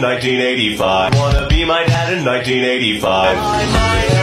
1985. Wanna be my dad in 1985.